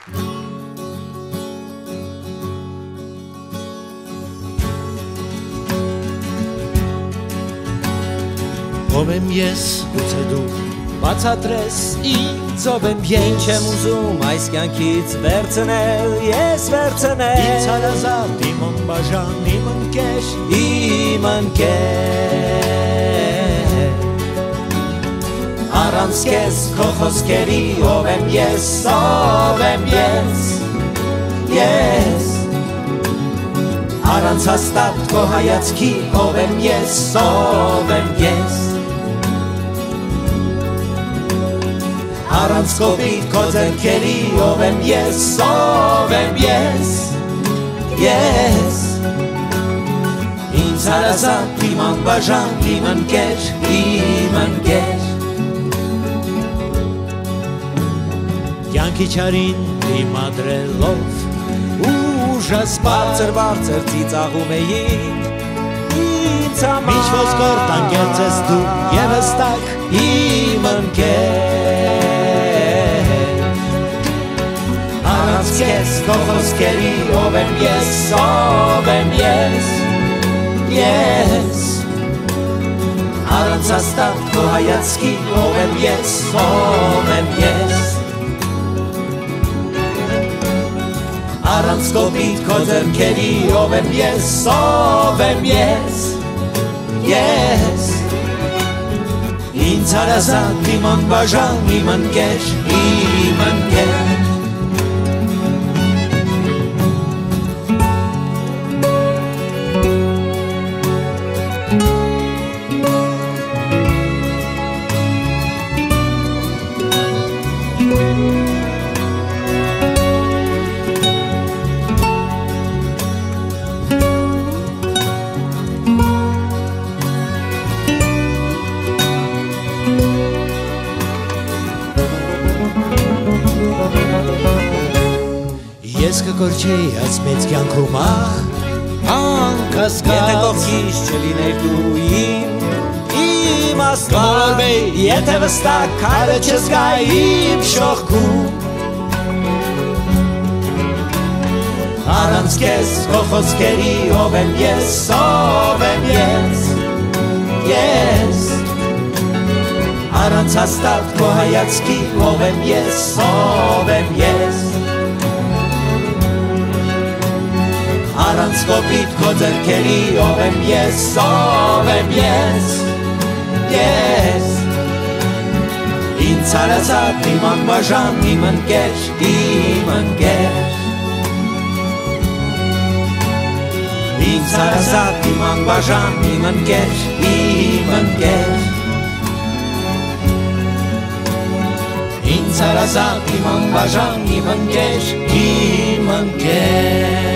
Ով եմ ես, գուցե դու բացատրես ինձ ով եմ ես Ինչ եմ ուզում այս կյանքից վերցնել, ես վերցնել Ինձ հարազատ իմ անբաժան, իմ ընկեր իմ ընկեր Առանց քեզ քո խոսքերի ով եմ ես, ով եմ ես Ես Առանց հաստատ քո հայացքի ով եմ ես, ով եմ ես Առանց կոպիտ քո ձեռքերի ով եմ ես, ով եմ ես Ես Ինձ հարազատ իմ անբաժան, իմ ընկեր, իմ ընկեր Կյանքի չարին դիմադրելով ուժս Բարձր բարձր ծիծաղում էի Ինձ համար Մինչ ոսկոր տանկեց ես դու եվս տակ իմ ընկեր Առանց քեզ քո խոսքերի ով եմ ես, ով եմ ես Ես Առանց հաստատ քո հայացքի ով եմ ես, ով եմ ես Առանց կոպիտ քո ձեռքերի ով եմ ես, ով եմ ես Ես Ինձ հարազատ իմ անբաժան, իմ ընկեր, իմ ընկեր Ես կկորչեի այս մեծ կյանքում ախ Եթե անկասկած կողքիս չլիներ դու իմ Իմ աստված Եթե վստակ քայլը չզգա իմ շողքում Առանց քեզ քո խոսքերի ով եմ ես, ով եմ ես Ես Առանց հաստատ քո հայացքի ով եմ ես, ով եմ ես Առանց կոպիտ քո ձեռքերի ով եմ ես, ով եմ ես Ես Ինձ հարազատ իմ անբաժան, իմ ընկեր, իմ ընկեր Ինձ հարազատ իմ անբաժան, իմ ընկեր, իմ ընկեր Ինձ հարազատ իմ անբաժան, իմ ընկեր, իմ ընկեր